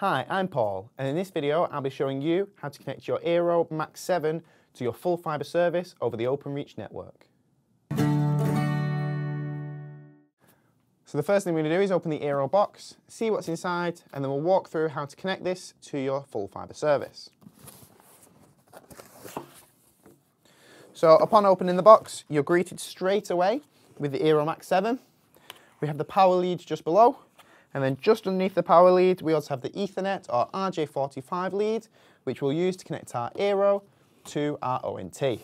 Hi, I'm Paul, and in this video I'll be showing you how to connect your Eero Max 7 to your full fibre service over the OpenReach network. So the first thing we're going to do is open the Eero box, see what's inside, and then we'll walk through how to connect this to your full fibre service. So upon opening the box, you're greeted straight away with the Eero Max 7. We have the power leads just below, and then just underneath the power lead, we also have the Ethernet or RJ45 lead, which we'll use to connect our Eero to our ONT.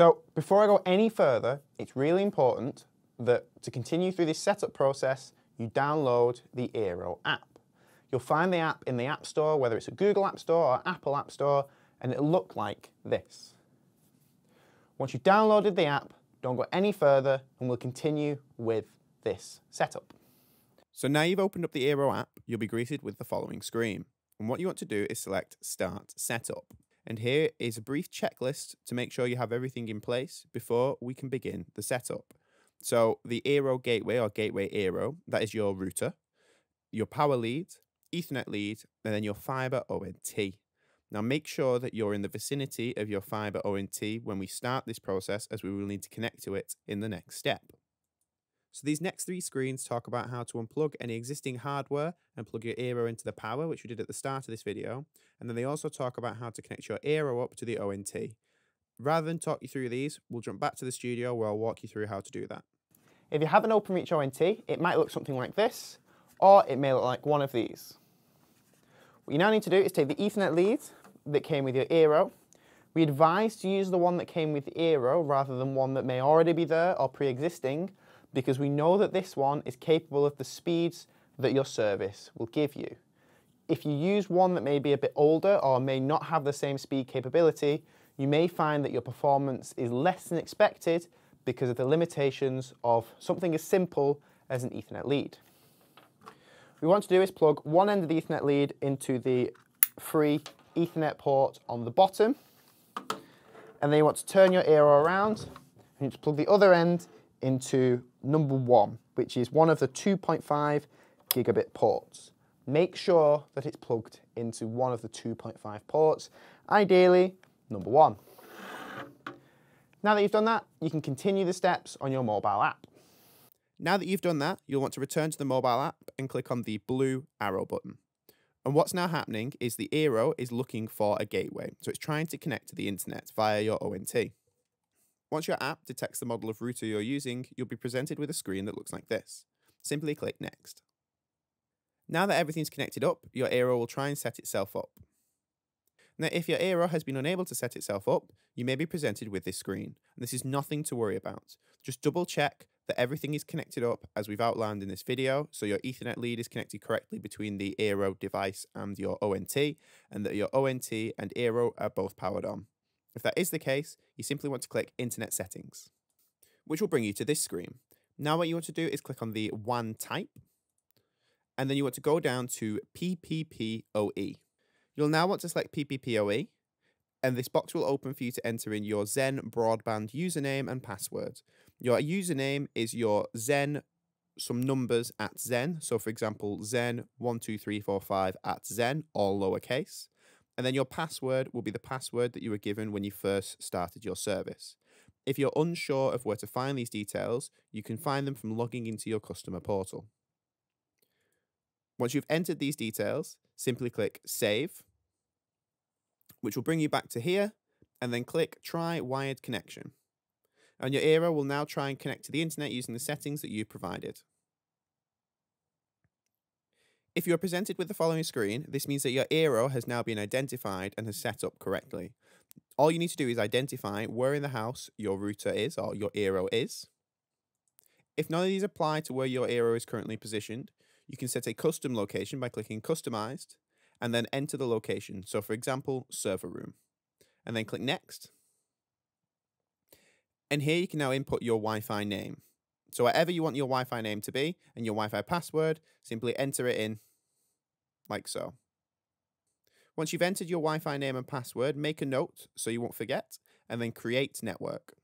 So before I go any further, it's really important that to continue through this setup process, you download the Eero app. You'll find the app in the App Store, whether it's a Google App Store or Apple App Store, and it'll look like this. Once you've downloaded the app, don't go any further, and we'll continue with this setup. So now you've opened up the Eero app, you'll be greeted with the following screen. And what you want to do is select Start Setup. And here is a brief checklist to make sure you have everything in place before we can begin the setup. So the Eero gateway or gateway Eero, that is your router, your power lead, Ethernet lead, and then your fiber ONT. Now make sure that you're in the vicinity of your fiber ONT when we start this process as we will need to connect to it in the next step. So these next three screens talk about how to unplug any existing hardware and plug your Eero into the power, which we did at the start of this video. And then they also talk about how to connect your Eero up to the ONT. Rather than talk you through these, we'll jump back to the studio where I'll walk you through how to do that. If you have an OpenReach ONT, it might look something like this, or it may look like one of these. What you now need to do is take the Ethernet lead that came with your Eero. We advise to use the one that came with the Eero rather than one that may already be there or pre-existing because we know that this one is capable of the speeds that your service will give you. If you use one that may be a bit older or may not have the same speed capability, you may find that your performance is less than expected because of the limitations of something as simple as an Ethernet lead. What we want to do is plug one end of the Ethernet lead into the free Ethernet port on the bottom. And then you want to turn your Eero around and you plug the other end into number one, which is one of the 2.5 gigabit ports. Make sure that it's plugged into one of the 2.5 ports, ideally number one. Now that you've done that, you can continue the steps on your mobile app. Now that you've done that, you'll want to return to the mobile app and click on the blue arrow button. And what's now happening is the Eero is looking for a gateway, so it's trying to connect to the internet via your ONT. Once your app detects the model of router you're using, you'll be presented with a screen that looks like this. Simply click Next. Now that everything's connected up, your Eero will try and set itself up. Now, if your Eero has been unable to set itself up, you may be presented with this screen. And this is nothing to worry about. Just double check that everything is connected up as we've outlined in this video, so your Ethernet lead is connected correctly between the Eero device and your ONT, and that your ONT and Eero are both powered on. If that is the case, you simply want to click Internet Settings, which will bring you to this screen. Now what you want to do is click on the WAN type, and then you want to go down to PPPoE. You'll now want to select PPPoE, and this box will open for you to enter in your Zen broadband username and password. Your username is your Zen some numbers at Zen. So for example, Zen12345 at Zen, all lowercase. And then your password will be the password that you were given when you first started your service. If you're unsure of where to find these details, you can find them from logging into your customer portal. Once you've entered these details, simply click Save which will bring you back to here, and then click Try Wired Connection. And your Eero will now try and connect to the internet using the settings that you provided. If you are presented with the following screen, this means that your Eero has now been identified and has set up correctly. All you need to do is identify where in the house your router is or your Eero is. If none of these apply to where your Eero is currently positioned, you can set a custom location by clicking Customized and then enter the location. So for example, server room. And then click next. And here you can now input your Wi-Fi name. So whatever you want your Wi-Fi name to be and your Wi-Fi password, simply enter it in like so. Once you've entered your Wi-Fi name and password, make a note so you won't forget, and then create network.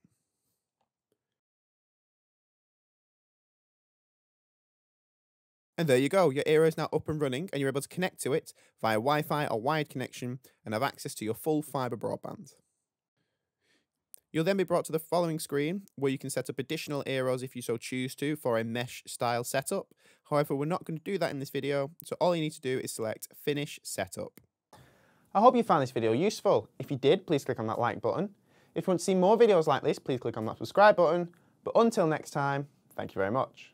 And there you go, your Eero is now up and running and you're able to connect to it via Wi-Fi or wired connection and have access to your full fibre broadband. You'll then be brought to the following screen where you can set up additional Eeros if you so choose to for a mesh style setup. However, we're not going to do that in this video, so all you need to do is select Finish Setup. I hope you found this video useful. If you did, please click on that like button. If you want to see more videos like this, please click on that subscribe button. But until next time, thank you very much.